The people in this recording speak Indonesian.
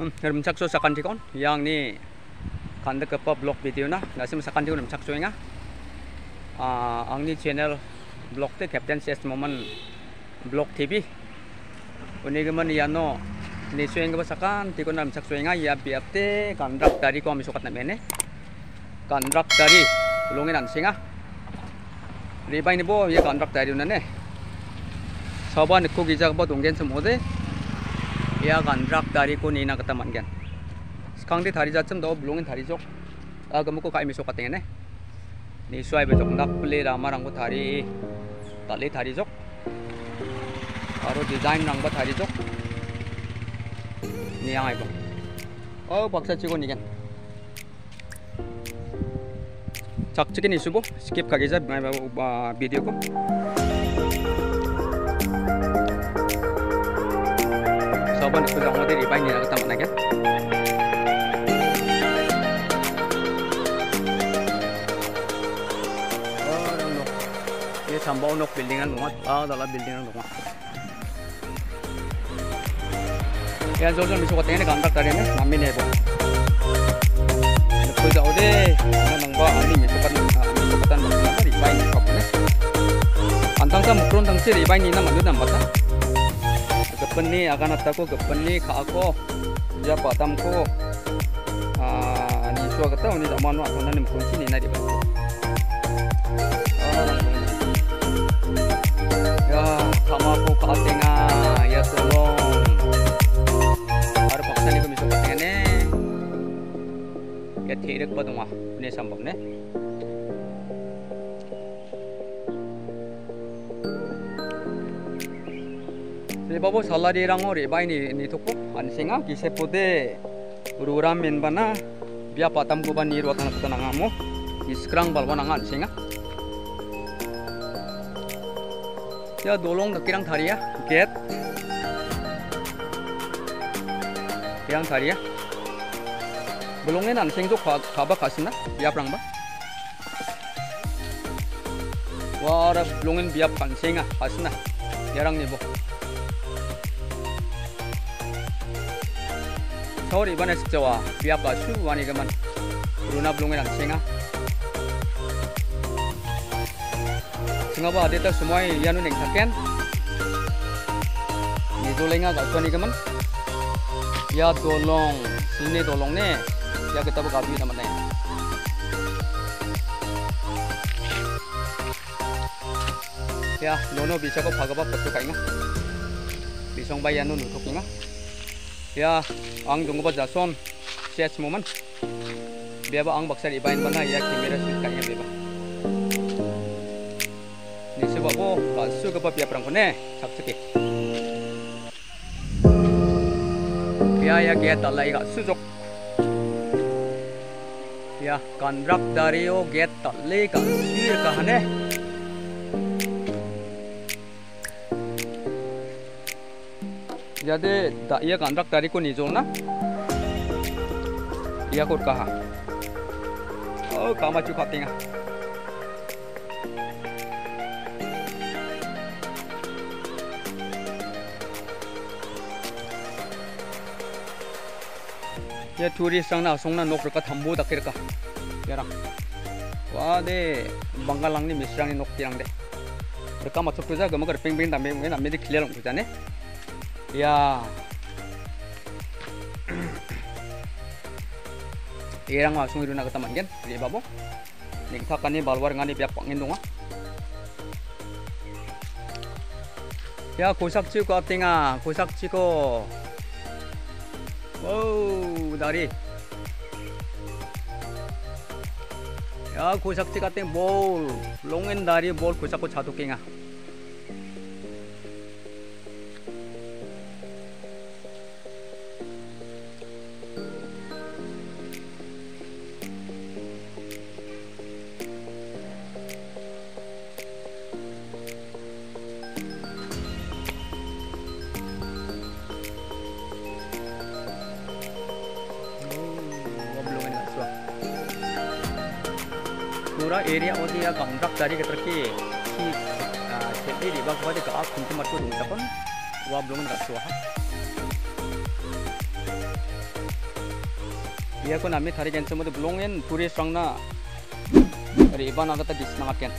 음, 여러분 착수 사kan tikon yang ni kanda kepa blog video na nasim sakan tikon 착수 nga ah ang ni channel blog te captain says moment blog tv uni gaman yano ni sueng ga sakan tikon nam 착수 nga ya biapte kandrak dari ko misukat na mene kandrak dari ulungin an singa ribai ni bo ye kandrak dari na ne saban ko gijak ba donggen semode या 간 드락 다리고 니나 그다 만겐 강대 다리 자쯤 더 블롱인 다리죠 아 그먹고 가이미 속 같은 게네 니 수아이베 쪽 낙플레 라마랑고 다리 달리 다리죠 바로 디자인 랑바 다리죠 니양 아이고 어 박사 치고 니겐 작지게 니수고 스킵 가게자 비디오고 번에 그냥 모델이 많이 나갔다 만나게 ये संभव नोक बिल्डिंग है नुआ आ दाला बिल्डिंग है नुआ ये जो जो मिसो कतेने काम करता है ना मम्मी ने बोल तो जाओ दे ना नंगा आनी मिसो कतन मिसो कतन ना रिबाइन कप ने अंतंग kepen ni kak aku dia patamku ah ni suah kata ni tak mahu aku nanti kunci ni nadi bantu. Ya, ya tolong. Ada paksa ni kami suka tengah ni. Ya tidak pada mah ni sambung ni. Ribabu salari rango ribai ni ni tuku. Ansinga kisepode ururam menbana biya patam ko ban niru atana kutana ngamo iskrang balwan ang ansinga ya dolong nakirang tharia get. Yang tharia. Belongin ansing tu khaba khasna biya prangba wara belongin biya pansinga khasna yarang ni bo thori bana chawa pia pa chu wani gaman runa blunge lang singa. Singa ba semua yang yanu neng thaken ni dolenga ga toni gaman ya dolong sini dolong ne ya kita buka bi teman ne ya nono bisa kok bagapa betul kainga bisong bayanu nutukinga ya ang dunggo ba jason set momen beba ang baksa ibain bana ya kamera shoot kaya beba ni sebab bo basu ke papia perang kone sak seke ya ya get talai ga sujok ya kandrak dario get talai ga sir kahane ज़्यादा यह अंदर तारीख को नहीं जोड़ना यह कोट कहा ओ कामा चुकाते हैं ये टूरिस्ट संगना संगना नौकर का थम्बू तक का यारा वादे बंगाल लांगनी मिस्रांगी नौकरी लांग दे 그까마 척도자 그뭐 그래 뺑뺑 담배 담배도 길래랑 보자네 ya irang langsung iruna ke teman kan di babo ning takani balwar ngani biak pangin donga ya 고삭 치고 앞ting아 고삭 치고 오우 다리 야 고삭 치 같은 볼 롱엔 다리 볼 고삭고 자도깽아 पूरा एरिया 어디 약간 락다리 그렇게 이 대비리 막 어디 가 군대 맞고 있다 건 와블롱은 같이 와 이야건 아미 다리 겐서 모두 블롱엔 둘이 쌍나 레반 아가타 디스나 같은